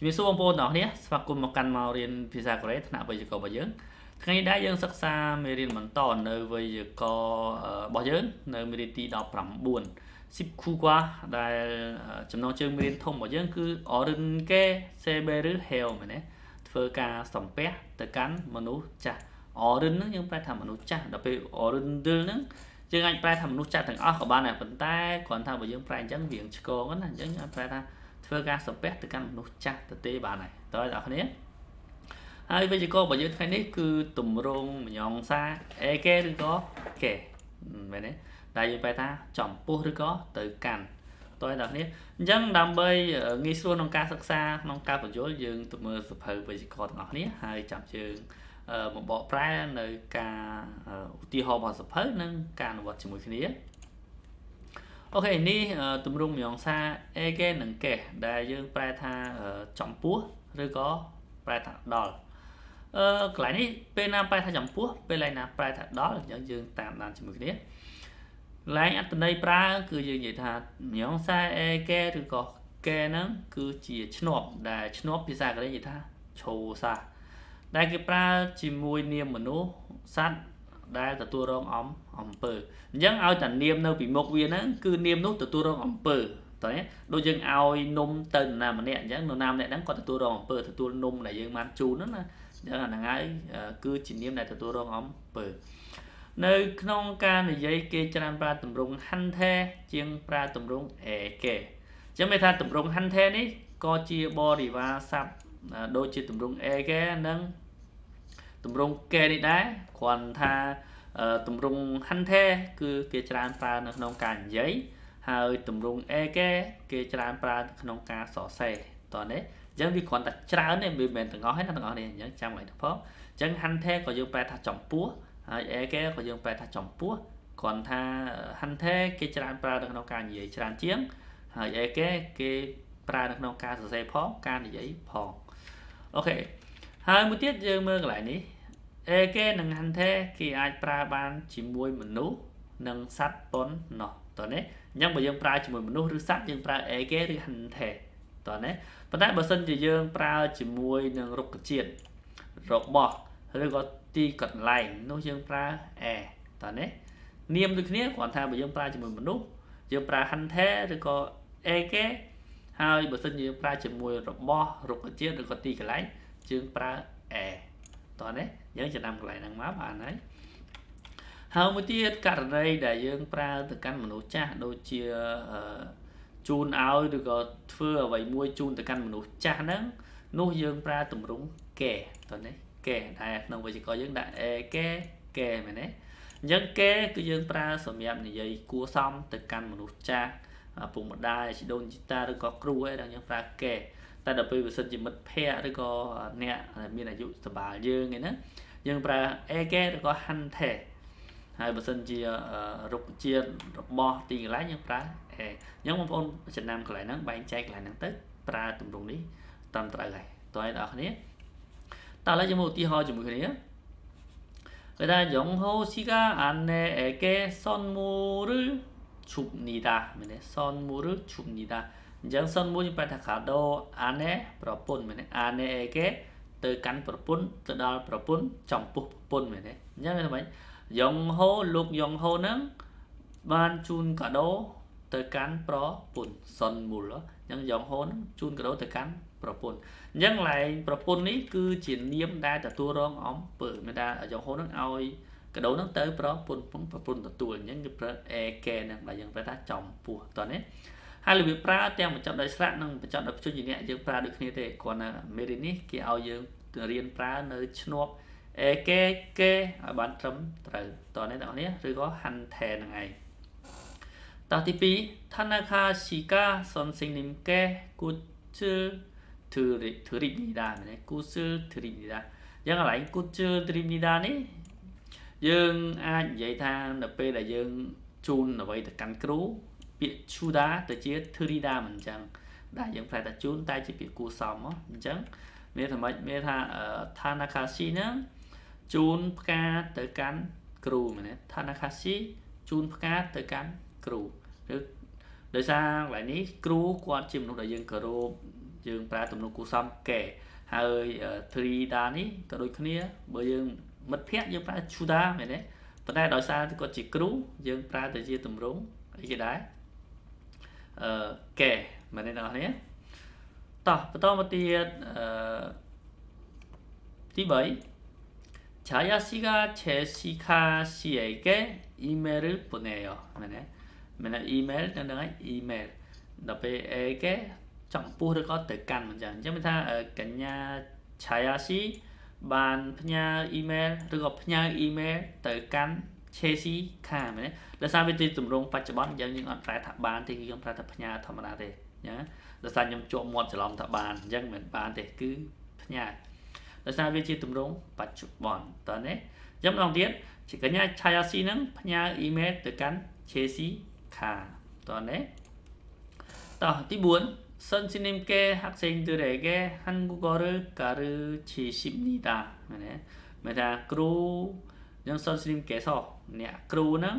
ជំរាបសួរបងប្អូនទាំងអស់គ្នាស្វាគមន៍មកកាន់មករៀនភាសាកូរ៉េថ្នាក់វេយ្យាករណ៍របស់យើងថ្ងៃនេះដែរយើងសិក្សាមេរៀនបន្តនៅវេយ្យាករណ៍របស់យើងនៅមេរៀនទី19 10 khu qua ដែលចំណងជើងមេរៀនធំរបស់យើងគឺ orinke seberu hel មែនទេធ្វើការសំពះទៅកាន់មនុស្សចាស់ orin ហ្នឹងយើងប្រែថាមនុស្សចាស់ដល់ពេល orindel ហ្នឹងយើងអាចប្រែថាមនុស្សចាស់ទាំងអស់ក៏បានដែរប៉ុន្តែគ្រាន់តែបើយើងប្រែអញ្ចឹងវាឆ្កងណាអញ្ចឹងអាចប្រែថា ធ្វើការសំពះទៅកាន់មនុស្សចាស់ទៅទេបានហើយតើអ្នកគ្នាហើយវិជ្ជាកររបស់យើងថ្ងៃនេះគឺតម្រងមញងសាអេកេឬក៏កេមែនទេដែលយើងបែរថាចំពោះឬក៏ទៅកាន់តើអ្នកគ្នាអញ្ចឹងដើម្បីងាយស្រួលក្នុងការសិក្សាក្នុងការបញ្យល់យើងទៅមើលសភៅវិជ្ជាករទាំងអស់គ្នាហើយចាំជើងមកបកប្រែនៅការឧទាហរណ៍របស់សភៅនិងការអនុវត្តជាមួយគ្នា អូខេនេះទម្រង់ម្យ៉ាងសាអេកេនិងកេដែលយើងប្រែថាចំពោះឬក៏ប្រែថាដល់អឺកន្លែងនេះពេលណាប្រែថាចំពោះពេលណាប្រែថាដល់អញ្ចឹងយើងតាមដានជាមួយគ្នាឡែងអត្តន័យប្រើគឺយើងនិយាយថាម្យ៉ាងសាអេកេឬក៏កេហ្នឹងគឺជាឈ្នាប់ដែលឈ្នាប់ភាសាកូរ៉េនិយាយថាឈោសាដែលគេប្រើជាមួយនាមមនុស្សសត្វ ដែលទទួលរងអំអំពើអញ្ចឹងឲ្យតែនាមនៅពីមុខវាហ្នឹងគឺនាមនោះទទួលរងអំពើតើដូចយើងឲ្យនំទៅនរណាម្នាក់អញ្ចឹងនរណាម្នាក់ហ្នឹងគាត់ទទួលរងអំពើទទួលនំដែលយើងបានជូនហ្នឹងណាអញ្ចឹងអាហ្នឹងហើយគឺជានាមដែលទទួលរងអំពើនៅក្នុងការនិយាយគេច្រើនប្រើទម្រង់ hante ជាងប្រើទម្រង់ eke អញ្ចឹងមានថាទម្រង់ hante នេះក៏ជាបរិវារស័ព្ទដូចជាទម្រង់ eke និង ទម្រង់កែនេះដែរគ្រាន់ថាទម្រង់ hante គឺគេច្រើនប្រើនៅក្នុងការនិយាយហើយទម្រង់ eke គេច្រើនប្រើក្នុងការសរសេរតោះនេះអញ្ចឹងវាគ្រាន់តែច្រើនទេវាមិនមែនទាំងអស់ទេណាទាំងអស់នេះអញ្ចឹងចាំឲ្យទៅផងអញ្ចឹង hante ក៏យើងប្រែថាចំពោះហើយ eke ក៏យើងប្រែថាចំពោះគ្រាន់ថា hante គេច្រើនប្រើនៅក្នុងការនិយាយច្រើនជាងហើយ eke គេប្រើនៅក្នុងការសរសេរផងការនិយាយផងអូខេ ហើយមួយទៀតយើងមើលកន្លែងនេះអេគេនិង hunter គេអាចប្រើបានជាមួយមនុស្សនិងសត្វប៉ុនណោះតើនេះអញ្ចឹងបើយើងប្រើជាមួយមនុស្សឬសត្វយើងប្រើអេគេឬ hunter តើនេះប៉ុន្តែបើសិនជាយើងប្រើជាមួយនឹងរុក្ខជាតិរបស់ឬក៏ទីកន្លែងនោះយើងប្រើអេតើនេះនាមដូចគ្នាគ្រាន់ថាបើយើងប្រើជាមួយមនុស្សយើងប្រើ hunter ឬក៏អេគេហើយបើសិនជាយើងប្រើជាមួយរបស់រុក្ខជាតិឬក៏ទីកន្លែង ជើងប្រើ a តោះនេះយើងចំណាំកន្លែងហ្នឹងមកបានហើយហើយមួយទៀតករណីដែលយើងប្រើទៅកាន់មនុស្សចាស់ដូចជាជូនឲ្យឬក៏ធ្វើអ្វីមួយជូនទៅកាន់មនុស្សចាស់ហ្នឹងនោះយើងប្រើទម្រង់កែតោះនេះកែដែលក្នុងវិជ្ជាករយើងដាក់អេកែកែមែនទេអញ្ចឹងកែគឺយើងប្រើសម្រាប់និយាយគួសមទៅកាន់មនុស្សចាស់ពុកម្ដាយជីដូនជីតាឬក៏គ្រូអីដែលយើងប្រើកែ តែដល់ពេលវាសិនជាមិត្តភ័ក្តិឬក៏អ្នកមានអាយុសបាលយើងឯណាយើងប្រើ ek ឬក៏ hante ហើយបើសិនជារុក្ខជាតិរបស់ទីកន្លែងយើងប្រើ a អញ្ចឹងបងប្អូនចំណាំកន្លែងហ្នឹងបែងចែកកន្លែងហ្នឹងទៅប្រើទម្រង់នេះតាមត្រូវហើយតើអ្នកនរគ្នាតើឥឡូវយើងមើលឧទាហរណ៍ជាមួយគ្នាគេថាយងហូស៊ីកាអានណេអេកេសុនមូរឈប់នីតាមែនទេសុនមូរឈប់នីតា អញ្ចឹងសុនមួយយើងប្រែថាកាដូអាណេប្រពន្ធមែនទេអាណេអេគេទៅកាន់ប្រពន្ធទៅដល់ប្រពន្ធចំពោះប្រពន្ធមែនទេអញ្ចឹងថាម៉េចយ៉ងហូលោកយ៉ងហូហ្នឹងបានជូនកាដូទៅកាន់ប្រពន្ធសុនមូលអញ្ចឹងយ៉ងហូហ្នឹងជូនកាដូទៅកាន់ប្រពន្ធអញ្ចឹងឡែងប្រពន្ធនេះគឺជានាមដែលទទួលរងអំពើមានថាយ៉ងហូហ្នឹងឲ្យកាដូហ្នឹងទៅប្រពន្ធប្រពន្ធទទួលអញ្ចឹងគឺប្រើអេកេហ្នឹងដែលយើងប្រែថាចំពោះតោះនេះ ហើយរបៀបប្រើទាំងបញ្ចប់ដោយស្រាក់និងបញ្ចប់ដោយព្យញ្ជនៈយើងប្រើដូចគ្នាទេគ្រាន់តែមេរៀននេះគេឲ្យយើងរៀនប្រើនៅឈ្នាប់អេកេកេឲ្យបានត្រឹមត្រូវតោះនេះបងប្អូនឬក៏ hante ហ្នឹងឯងតោះទី2 Tanaka Shika Sonsinimke Kuchul Trinida មែនទេ Kuchul Trinida យ៉ាងកន្លែង Kuchul Trinida នេះយើងអាចនិយាយថានៅពេលដែលយើងជូនអ្វីទៅកាន់គ្រូ ពាក្យ chuda ទៅជា thrida មិនអញ្ចឹងដែលយើងប្រែថាជូនតែជាពាក្យគួសមមកអញ្ចឹងមានថាម៉េចមានថា Tanakashi ហ្នឹងជូនផ្កាទៅកាន់គ្រូមែនទេ Tanakashi ជូនផ្កាទៅកាន់គ្រូឬដោយសារកន្លែងនេះគ្រូគាត់ជាមនុស្សដែលយើងគោរពយើងប្រើទំនុកគួសំកែហើយ3ដានេះក៏ដូចគ្នាបើយើងមិត្តភ័ក្តិយើងប្រើ chuda មែនទេប៉ុន្តែដោយសារគាត់ជាគ្រូយើងប្រើទៅជាទម្រង់អីគេដែរ អឺកេមែនទេអ្នកនរតោះបន្តមកទៀតអឺទី3ឆាយាស៊ីកាឆេស៊ីកាស៊ីអេកេអ៊ីមែលពូណេយោមែនទេមែនអ៊ីមែលទាំងហ្នឹងអ៊ីមែលដល់ពេលអេកេចំពោះឬក៏ទៅកាន់មិនចឹងអញ្ចឹងមានថាកញ្ញាឆាយាស៊ីបានផ្ញើអ៊ីមែលឬក៏ផ្ញើអ៊ីមែលទៅកាន់ Chelsea ខាមែនទេដោយសារវាជាទម្រង់បច្ចុប្បន្នយើងយើងអត់ប្រែថាបានទេគឺយើងប្រែថាផ្ញើធម្មតាទេអញ្ចឹងដោយសារខ្ញុំជាប់មាត់ច្រឡំថាបានអញ្ចឹងមិនបានទេគឺផ្ញើដោយសារវាជាទម្រង់បច្ចុប្បន្នតើណាអញ្ចឹងម្ដងទៀតជាកញ្ញាឆាយាស៊ីហ្នឹងផ្ញើអ៊ីមែលទៅកាន់ Chelsea ខាតើណាតោះទី4 선생님께 학생들에게 한국어를 가르치십니다. ចឹងសុនស្រីមកេសោអ្នកគ្រូហ្នឹង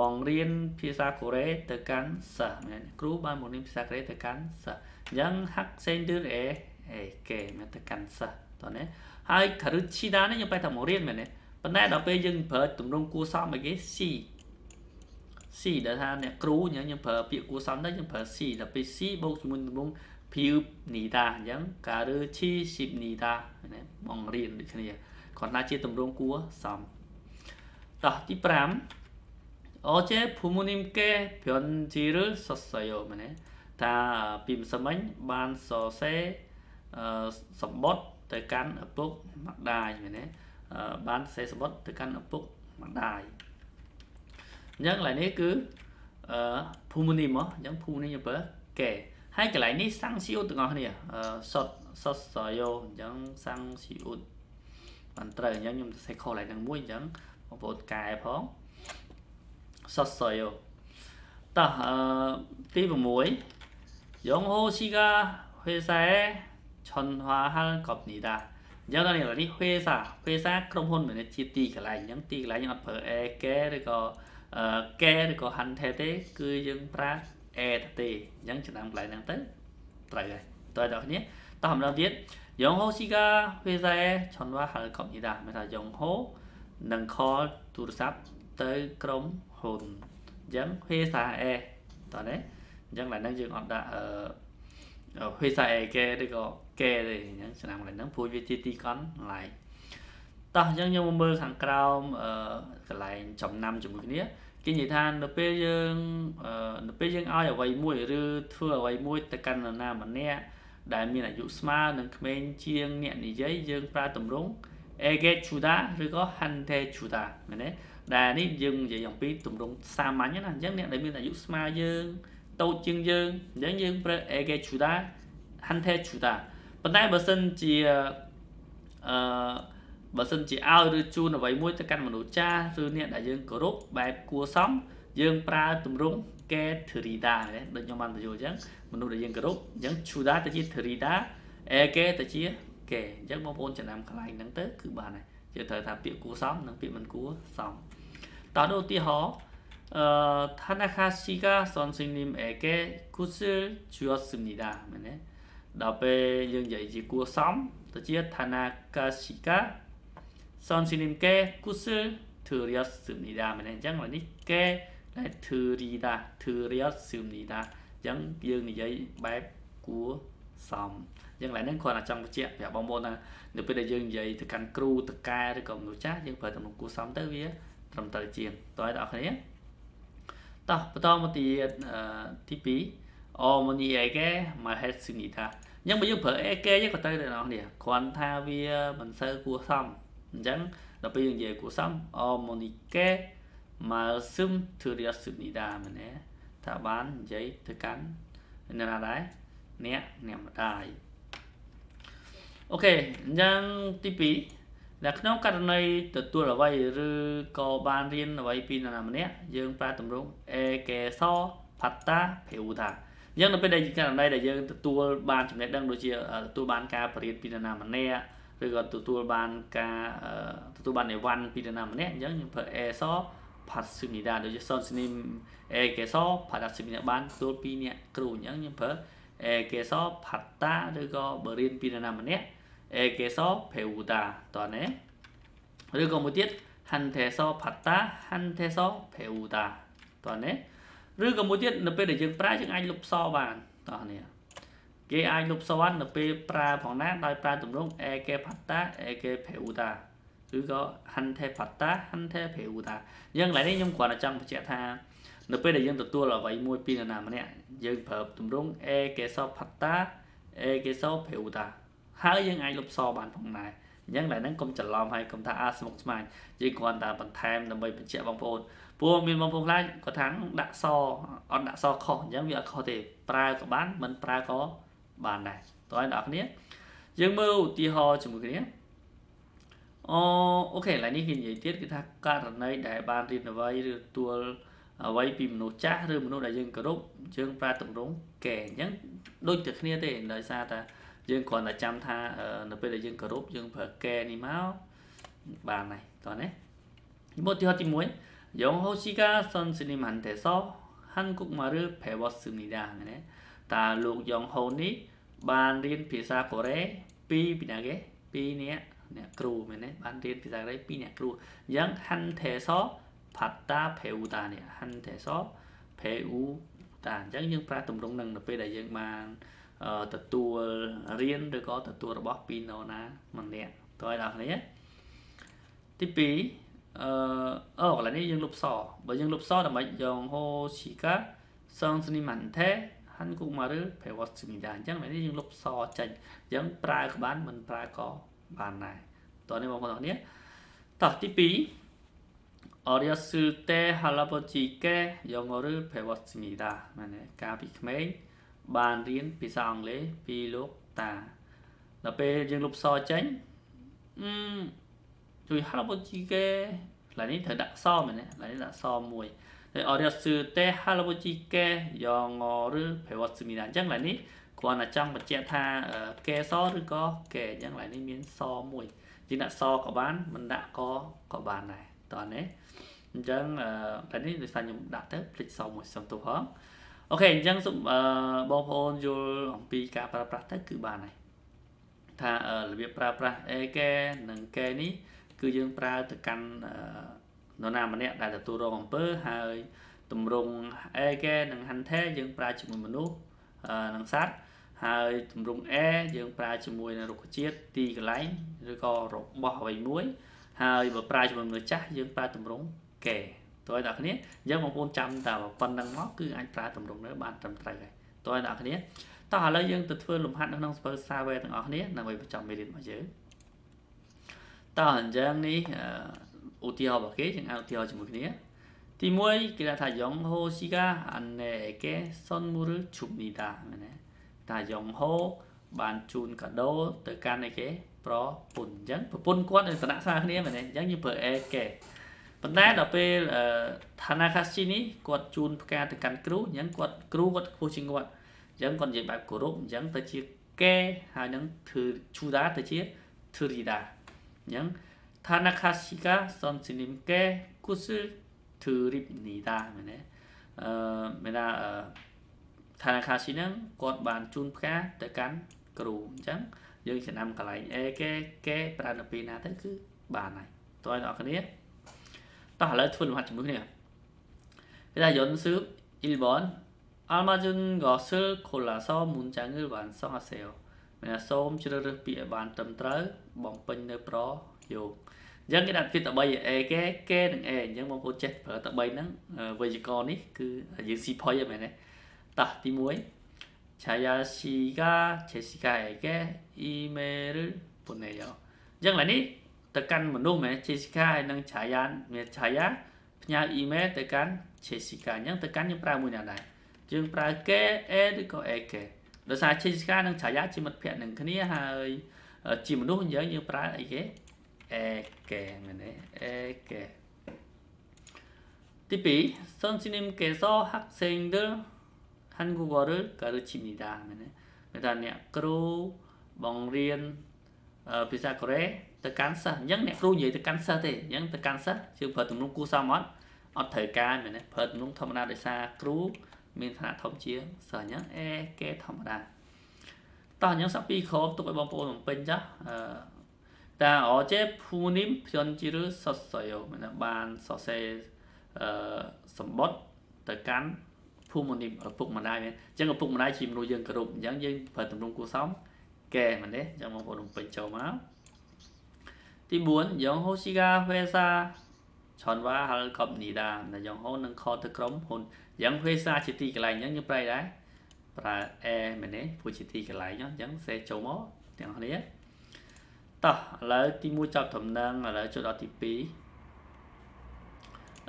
បង្រៀនភាសាកូរ៉េទៅកាន់សិស្សមែនគ្រូបានបង្រៀនភាសាកូរ៉េទៅកាន់សិស្សអញ្ចឹងហាក់សេនទឺអេអេកេមែនទៅកាន់សិស្សតោះនេះហើយគ្រូឈីដានេះយើងបែរថាមករៀនមែនទេប៉ុន្តែដល់ពេលយើងប្រើទម្រង់គួសមអីគេ C C ដែលថាអ្នកគ្រូយើងយើងប្រើពាក្យគួសមដែរយើងប្រើ C ដល់ពេល C បូកជាមួយទម្រង់ភាវនីតាអញ្ចឹងការឺឈីស៊ីបនីតាណាបង្រៀនដូចគ្នាគ្រាន់តែជាទម្រង់គួសម 자, 띠브람 어제 부모님께 편지를 썼어 요. 뭐 네. 다 빔서민 반 서세 선봇 tới căn ở bốc mặt đài mình đấy bán xe spot tới căn ở bốc mặt đài nhưng lại nếu cứ pumunim á những pumunim như bớ kể hai cái lại ní sang siêu từ ngon này sọt sọt sọt vô những sang siêu bản trời những nhung sẽ khô lại đang mũi những បងប្អូនកែផងសតសយោតោះអឺទី6យងហូស៊ីកាហេសែឆុនហွာហលកប់នេះដែរអញ្ចឹងដល់នេះនេះហេសាហេសាក្រុមហ៊ុនមានជាទីកន្លែងអញ្ចឹងទីកន្លែងយើងអត់ប្រើអេកេឬក៏អឺកេឬក៏ហាន់ថេទេ គឺយើងប្រើអេទេអញ្ចឹងចំណាំកន្លែងហ្នឹងទៅត្រូវហើយតើដល់នេះតោះម្ដងទៀតយងហូស៊ីកាហេសែឆុនហွာហលកប់នេះដែរមានថាយងហូ នឹង call ទូរស័ព្ទទៅក្រុមហ៊ុនអញ្ចឹងវេសាអេតើណាអញ្ចឹងឡើងហ្នឹងយើងអត់ដាក់អឺវេសាអេកែឬក៏កែទេអញ្ចឹងឆ្នាំកន្លែងហ្នឹងព្រោះវាជាទីកន្លែងតោះអញ្ចឹងយើងមកមើលខាងក្រោមអឺកន្លែងចំណាំជាមួយគ្នាគេនិយាយថានៅពេលយើងនៅពេលយើងឲ្យអ្វីមួយឬធ្វើអ្វីមួយទៅកាន់នរណាម្នាក់ដែលមានអាយុស្មើនឹងក្មេងជាងអ្នកនិយាយយើងប្រើទម្រង់ ege chuda ឬក៏ hante chuda មែនទេដែលនេះយើងនិយាយអំពីទម្រង់សាមញ្ញណាអញ្ចឹងអ្នកដែលមានអាយុស្មើយើងតូចជាងយើងអញ្ចឹងយើងប្រើ ege chuda hante chuda ប៉ុន្តែបើសិនជាអឺបើសិនជាឲ្យឬជូនអ្វីមួយទៅកាន់មនុស្សចាស់ឬអ្នកដែលយើងគោរពបែបគួរសមយើងប្រើទម្រង់ get thrida ដូចខ្ញុំបានបញ្យល់អញ្ចឹងមនុស្សដែលយើងគោរពអញ្ចឹង chuda ទៅជា thrida eke ទៅជា គេអញ្ចឹងបងប្អូនចំណាំកន្លែងហ្នឹងទៅគឺបានហើយយើងត្រូវថាពាក្យគួរសមនិងពាក្យមិនគួរសមតោះឧទាហរណ៍អឺ타나카씨가선생님에게굿을주었습니다មែនទេដល់ពេលយើងនិយាយជាគួរសមទៅជា타나카씨가 선생님께 굿을 드렸습니다. mình chẳng là 니께 lại 드리다 드렸습니다. chẳng dương này giấy bếp của xong nhưng យើងឡើយហ្នឹងគ្រាន់តែចង់បញ្ជាក់ប្រាប់បងប្អូនថានៅពេលដែលយើងនិយាយទៅកាន់គ្រូតកែឬក៏មនុស្សចាស់យើងប្រើទំនួលគួរសមទៅវាត្រឹមត្រូវជាងតើអ្នកនរគ្នាតោះបន្តមកទៀតទី2 Omni Ege Mahet Sunita អញ្ចឹងបើយើងប្រើ Ege យើងក៏ត្រូវដែរអ្នកនរគ្រាន់ថាវាមិនសូវគួរសមអញ្ចឹងដល់ពេលយើងនិយាយគួរសម Omni Ke មកស៊ឹមធឺរីអសុនីដាមែនទេថាបាននិយាយទៅកាន់អ្នកណាដែរអ្នកអ្នកម្ដាយ អូខេអញ្ចឹងទី2ដែលក្នុងករណីទទួលអ្វីឬក៏បានរៀនអ្វីពីនរណាម្នាក់យើងប្រើទម្រង់អេកេសផាតាភេវតាអញ្ចឹងនៅពេលដែលករណីដែលយើងទទួលបានចំណេះដឹងដូចជាទទួលបានការបរិញ្ញាបត្រពីនរណាម្នាក់ឬក៏ទទួលបានការទទួលបានអីវ៉ាន់ពីនរណាម្នាក់អញ្ចឹងយើងប្រើ ESO ផាត់ស៊ឹមនីដាដូចជាសនស្នីមអេកេសផាត់ស៊ឹមនីដាបានទទួលពីអ្នកគ្រូអញ្ចឹងយើងប្រើអេកេសផាត់តាឬក៏បើរៀនពីនរណាម្នាក់ អេកេសភេវតាតើណាឬក៏មួយទៀត 한테서 봤다 한테서 배우다 តើណាឬក៏មួយទៀតនៅពេលដែលយើងប្រើយើងអាចលុបសបានតោះនេះគេអាចលុបសបាននៅពេលប្រើផងណាដោយប្រើទម្រង់ eke patta eke peuta ឬក៏ hante patta hante peuta យ៉ាងឡើយនេះខ្ញុំគ្រាន់តែចង់បញ្ជាក់ថានៅពេលដែលយើងទទួលអ្វីមួយពីនរណាម្នាក់យើងប្រើទម្រង់ eke so patta eke so peuta ហើយយើងអាចលុបសបានផងដែរអញ្ចឹងឡើយហ្នឹងកុំច្រឡំហើយកុំថាអាស្មុកស្មាញយើងគ្រាន់តែបន្ថែមដើម្បីបញ្ជាក់បងប្អូនព្រោះមានបងប្អូនខ្លះគាត់ថាដាក់សអត់ដាក់សខុសអញ្ចឹងវាអត់ខុសទេប្រើក៏បានមិនប្រើក៏បានដែរតើអ្នកនរគ្នាយើងមើលឧទាហរណ៍ជាមួយគ្នាអូអូខេឥឡូវនេះគេនិយាយទៀតគឺថាករណីដែលបានរៀនអ្វីឬទួលអ្វីពីមនុស្សចាស់ឬមនុស្សដែលយើងគោរពយើងប្រើទម្រង់កែអញ្ចឹងដូចតែគ្នាទេដោយសារតែ យើងគ្រាន់តែចាំថានៅពេលដែលយើងគោរពយើងប្រើកែនេះមកបានហើយតោះណាឧទាហរណ៍ទី1យ៉ងហូស៊ីកាសុនស៊ីនីម៉ាន់ទេសោហាន់គុកម៉ារឺភេវ៉ាស៊ូនីដាណាតើលោកយ៉ងហូនេះបានរៀនភាសាកូរ៉េពីពីណាគេពីអ្នកអ្នកគ្រូមែនទេបានរៀនភាសាកូរ៉េពីអ្នកគ្រូអញ្ចឹងហាន់ទេសោផាតាភេវូតានេះហាន់ទេសោភេវូតាអញ្ចឹងយើងប្រើទម្រង់នឹងទៅពេលដែលយើងបាន ទទួលរៀនឬក៏ទទួលរបស់ពីនរណាម្នាក់តើឲ្យដល់គ្នាទី2អឺអូកន្លែងនេះយើងលុបសបើយើងលុបសដើម្បីយ៉ងហូស៊ីកាសងស្នីម៉ាន់ថេ 한국말을 배웠습니다. អញ្ចឹងនេះយើងលុបសចេញអញ្ចឹងប្រើក៏បានមិនប្រើក៏បានដែរតោះនេះបងប្អូនអរគ្នាតោះទី2 어렸을 때 할아버지께 영어를 배웠습니다. ណាកាលពីក្មេង បានរៀនភាសាអង់គ្លេសពីលោកតាដល់ពេលយើងលុបសចេញអឺជួយហៅបុជីកេឡើយនេះត្រូវដាក់សមែនទេឡើយនេះដាក់សមួយហើយអរិយសឺទេហៅបុជីកេយ៉ាងឬប្រវត្តិស្មីណាអញ្ចឹងឡើយនេះគ្រាន់តែចង់បញ្ជាក់ថាកេសឬក៏កេអញ្ចឹងឡើយនេះមានសមួយជាដាក់សក៏បានមិនដាក់កក៏បានដែរតោះនេះអញ្ចឹងតែនេះដោយសារខ្ញុំដាក់ទៅភ្លេចសមួយសំទុះហ៎ បៀបប្រើប្រាស់ទៅគឺបានហើយថារបៀបប្រើប្រាស់នរណាម្នាក់ដែលទទួលរងអំពើហើយតម្រង់អេគេនិងហាន់ថេយើងប្រើជាមួយមនុស្សនិងសត្វហើយតម្រង់អេយើងប្រើជាមួយនឹងរុក្ខជាតិទីកន្លែងឬក៏របស់អ្វីមួយ ហើយបើប្រើជាមួយមនុស្សចាស់យើងប្រើតម្រង់កែ តើអ្នកគ្នាអញ្ចឹងបងប្អូនចាំតែប៉ុណ្្នឹងមកគឺអាចប្រើតម្រង់នេះបានត្រឹមត្រូវហើយតើអ្នកគ្នាតោះឥឡូវយើងទៅធ្វើលំហាត់នៅក្នុងសភៅសាវែទាំងអស់គ្នាដើម្បីបញ្ចប់មេរៀនរបស់យើងតោះអញ្ចឹងនេះឧទាហរណ៍របស់គេយើងអាចឧទាហរណ៍ជាមួយគ្នាទី1គេថាយ៉ងហូស៊ីកាអានេកេសុនមូរជុបនីតាណាថាយ៉ងហូបានជូនកាដូទៅកាន់អីគេប្រពន្ធអញ្ចឹងប្រពន្ធគាត់នៅឋានៈស្មើគ្នាមែនទេអញ្ចឹងយើងប្រើអេកេ ប៉ុន្តែដល់ពេលឋានាកាស៊ីនេះគាត់ជូនផ្កាទៅកាន់គ្រូអញ្ចឹងគាត់គ្រូគាត់ខ្ពស់ជាងគាត់អញ្ចឹងគាត់និយាយបែបគោរពអញ្ចឹងទៅជាកេហើយនឹងធឺឈូដាទៅជាធឺរីដាអញ្ចឹងឋានាកាស៊ីកាសនស៊ីនិមកេគុសធឺរីបនីដាមែនទេអឺមែនថាឋានាកាស៊ីនឹងគាត់បានជូនផ្កាទៅកាន់គ្រូអញ្ចឹងយើងចំណាំកន្លែងអេគេគេប្រើនៅពេលណាទៅគឺបានហើយតើអ្នកនរគ្នា តោះឥឡូវធ្វើលំហាត់ជាមួយគ្នាគេថាយន់ស៊ឺប1អាល់ម៉ាជុនកោសិលខូឡាសមុនចាងឺលវ៉ាន់សងអាសេលមានសូមជ្រើសរើសពាក្យឲ្យបានត្រឹមត្រូវបំពេញនៅប្រយោគអញ្ចឹងគេដាក់ពាក្យតបីអេគេគេនឹងអេអញ្ចឹងបងប្អូនចេះប្រើតបីហ្នឹងវេយ្យាករណ៍នេះគឺយើងស៊ីផុយហ្នឹងមែនទេតោះទី1ឆាយាស៊ីកាឆេស៊ីកាអេគេអ៊ីមែលពុនេយោអញ្ចឹងឡើយនេះ ទៅកាន់មនុស្សមែន Jessica ហើយនិង Chaya មាន Chaya ផ្ញើ email ទៅកាន់ Jessica អញ្ចឹងទៅកាន់យើងប្រើមួយណាដែរយើងប្រើគេ A ឬក៏ A គេដោយសារ Jessica និង Chaya ជាមិត្តភក្តិនឹងគ្នាហើយជាមនុស្សយើងយើងប្រើអីគេ 에게 에게ទី2 선생님께서 학생들 한국어를 가르칩니다. មានថាអ្នកគ្រូបង្រៀន ភាសាកូរ៉េទៅកាន់សិស្សអញ្ចឹងអ្នកគ្រូនិយាយទៅកាន់សិស្សទេអញ្ចឹងទៅកាន់សិស្សជឿប្រើទំនុំគូសមអត់អត់ត្រូវការមែនទេប្រើទំនុំធម្មតាដោយសារគ្រូមានឋានៈធំជាងសិស្សអញ្ចឹង A គេធម្មតាតោះអញ្ចឹងសាក់ពីក្រោមទុកឲ្យបងប្អូនបំពេញចាស់អឺតាអចេភូនិមភឿនជីរសសយោមានបានសរសេរអឺសម្បត្តិទៅកាន់ភូមិនិមឪពុកម្ដាយមែនអញ្ចឹងឪពុកម្ដាយជាមនុស្សយើងគោរពអញ្ចឹងយើងប្រើទម្រង់គួសម កែមែនទេអញ្ចឹងបងប្អូនបំពេញចូលមកទី4យ៉ងហូស៊ីកាវេសាឆនវ៉ាហលកបនីដានៅយ៉ងហូនឹងខទៅក្រុមហ៊ុនយ៉ាងវេសាជាទីកន្លែងអញ្ចឹងយើងប្រែដែរប្រើអេមែនទេព្រោះជាទីកន្លែងអញ្ចឹងសេចូលមកទាំងគ្នាតោះឥឡូវទី1ចាប់ដំណឹងឥឡូវចូលដល់ទី2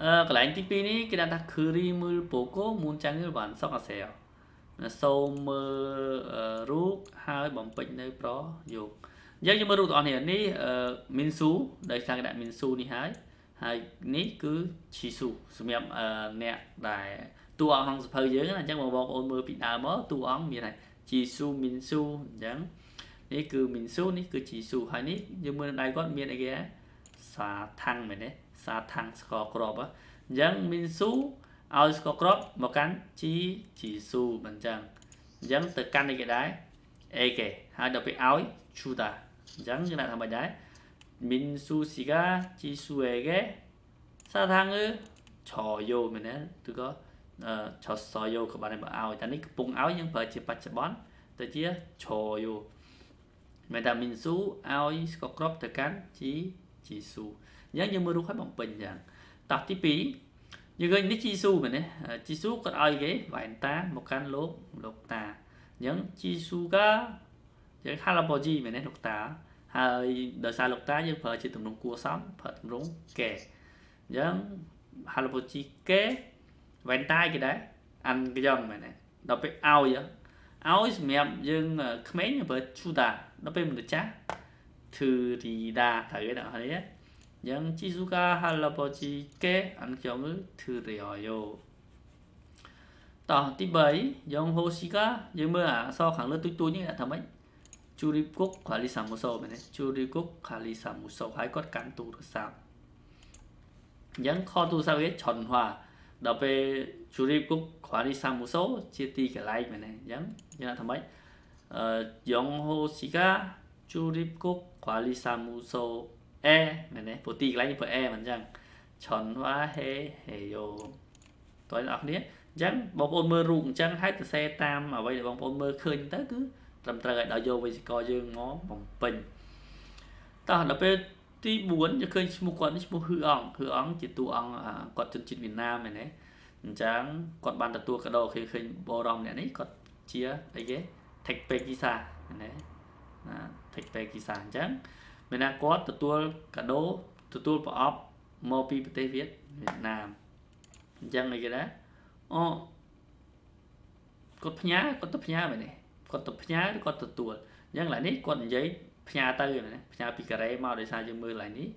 អឺកន្លែងទី2នេះគេដាក់ថា query មើល Poco មុនចាំងបាន សក់អាសែសូមមើលរូបហើយបំពេញនៅប្រយោគយើងយើងមើលរូបទាំងអស់នេះនេះមីនស៊ូដែលខាងគេដាក់មីនស៊ូនេះហើយហើយនេះគឺឈីស៊ូសម្រាប់អ្នកដែលតួអង្គក្នុងសភៅយើងអញ្ចឹងបងប្អូនមើលពីដើមមកតួអង្គមានហើយជីស៊ូមីនស៊ូអញ្ចឹងនេះគឺមីនស៊ូនេះគឺជីស៊ូហើយនេះយើងមើលនៅដៃគាត់មានអីគេសាថាំងមែនទេសាថាំងស្ករក្របអញ្ចឹងមីនស៊ូ ឲ្យស្គរគ្រាប់មកកាន់ជីជីស៊ូមិនចឹងអញ្ចឹងទៅកាន់នេះគេដែរអេគេហើយដល់ពេលឲ្យឈូតាអញ្ចឹងយើងដាក់ថាម៉េចដែរមីនស៊ូស៊ីកាជីស៊ូអេគេសាថាងឺឆយោមែនទេគឺក៏ឆសយោក៏បានមកឲ្យតែនេះកំពុងឲ្យយើងប្រើជាបច្ចុប្បន្នទៅជាឆយោមានតែមីនស៊ូឲ្យស្គរគ្រាប់ទៅកាន់ជីជីស៊ូអញ្ចឹងយើងមើលរូបឲ្យបំពេញអញ្ចឹងតោះទី2 យើងឃើញនេះជីស៊ូមែនទេជីស៊ូគាត់ឲ្យគេវ៉ែនតាមកកាន់លោកលោកតាអញ្ចឹងជីស៊ូកាយើងហាឡាបូជីមែនទេលោកតា ហើយដោយសារលោកតាយើងប្រើជាទំរង់គួសមប្រើទំរង់កែអញ្ចឹងហាឡាបូជីកែវ៉ែនតាគេដែរអានកយ៉ងមែនទេដល់ពេលឲ្យឲ្យសម្រាប់យើងក្មេងប្រើឈូដាដល់ពេលមនុស្សចាស់ធឺរីដាត្រូវទេដល់នេះ យអញ្ចឹងជីស៊ូកាហាឡូបូជីកែអានខ្ញុំធឺរីយ៉ូតោះទី3យើងហូស៊ីកាយើងមើលអក្សរខាងលើទូចទូចនេះថាម៉េច Juribuk Kali Samuso មែនទេ Juribuk Kali Samuso ហើយគាត់កាន់ទូរស័ព្ទអញ្ចឹងខទូរស័ព្ទវាឆុនហွာដល់ពេល Juribuk Kali Samuso ជាទីកន្លែងមែនទេអញ្ចឹងយើងថាម៉េច អឺ Yongho Shiga Juribuk Kali Samuso អេមែនទេព្រោះទីកន្លែងព្រោះអេមិនអញ្ចឹងឆុនហွာហេហេយ៉ូតើអ្នកនរអញ្ចឹងបងប្អូនមើលរូបអញ្ចឹងហើយសរសេរតាមអ្វីដែលបងប្អូនមើលឃើញទៅគឺត្រឹមត្រូវឲ្យដល់យកវេយ្យាករណ៍យើងមកបំពេញតោះដល់ពេលទី4យើងឃើញឈ្មោះគាត់នេះឈ្មោះហឺអងហឺអងជាតួអង្គគាត់ជនជាតិវៀតណាមមែនទេអញ្ចឹងគាត់បានទទួលកាដូឃើញឃើញបរមអ្នកនេះគាត់ជាអីគេ Tech Pay Visa មែនទេណា Tech Pay Visa អញ្ចឹង មានណាគាត់ទទួលកាដូទទួលប្រអប់មកពីប្រទេសវៀតណាមអញ្ចឹងអីគេដែរអូគាត់ផ្ញើគាត់ទៅផ្ញើបែបនេះគាត់ទៅផ្ញើឬគាត់ទទួលអញ្ចឹងឡើយនេះគាត់និយាយផ្ញើទៅណាផ្ញើពីកូរ៉េមកដោយសារយើងមើលឡើយនេះ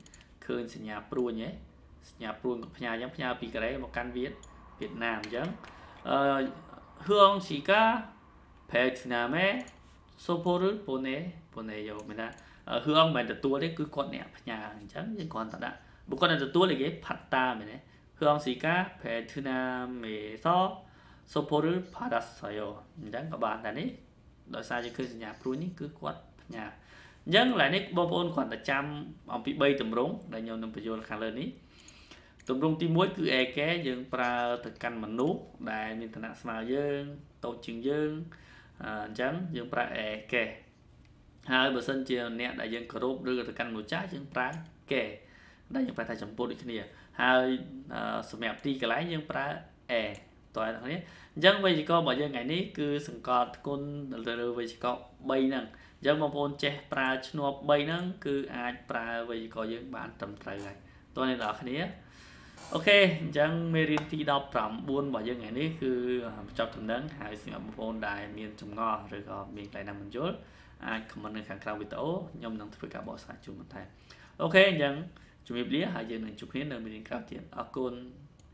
ឃើញសញ្ញាព្រួញហ៎សញ្ញាព្រួញគាត់ផ្ញើអញ្ចឹងផ្ញើពីកូរ៉េមកកាន់វៀតវៀតណាមអញ្ចឹងអឺហឿងស៊ីកាភេតណាមេសូពូរពូនេពូនេយោមែនណា រឿងមិនទទួលទេគឺគាត់អ្នកផ្ញើអញ្ចឹងយើងគ្រាន់តែដាក់បើគាត់អ្នកទទួលអីគេផាត់តាមែនទេរឿងស៊ីកាភេធណាមេសោសូពរផារ៉ាសាយោអញ្ចឹងក៏បានដែរនេះដោយសារជាឃើញសញ្ញាព្រួយនេះគឺគាត់ផ្ញើអញ្ចឹងឡើយនេះបងប្អូនគ្រាន់តែចាំអំពី3ទម្រង់ដែលខ្ញុំនឹងបញ្យល់ខាងលើនេះទម្រង់ទី1គឺអេកេយើងប្រើទៅកាន់មនុស្សដែលមានឋានៈស្មើយើងតូចជាងយើងអញ្ចឹងយើងប្រើអេកេ ហើយបើសិនជាអ្នកដែលយើងគោរពឬទៅកាន់មនុស្សចាស់យើងប្រើកែដែលយើងប្រើតែចំពោះដូចគ្នា ហើយសម្រាប់ទីកន្លែងយើងប្រើអេតើអ្នកគ្នាអញ្ចឹងវេយ្យាករណ៍របស់យើងថ្ងៃនេះគឺសង្កត់គុណទៅលើវេយ្យាករណ៍3ហ្នឹងអញ្ចឹងបងប្អូនចេះប្រើឈ្នាប់3ហ្នឹងគឺអាចប្រើវេយ្យាករណ៍យើងបានត្រឹមត្រូវហើយតើអ្នកនរគ្នាអូខេអញ្ចឹងមេរៀនទី19របស់យើងថ្ងៃនេះគឺបញ្ចប់ដំណឹងហើយសម្រាប់បងប្អូនដែលមានចម្ងល់ឬក៏មានកន្លែងណាមិនយល់ អាច comment នៅខាងក្រោមវីដេអូខ្ញុំនឹងធ្វើការបកស្រាយជូនបន្ថែមអូខេអញ្ចឹងជំរាបលាហើយយើងនឹងជួបគ្នានៅមេរៀនក្រោយទៀតអរគុណ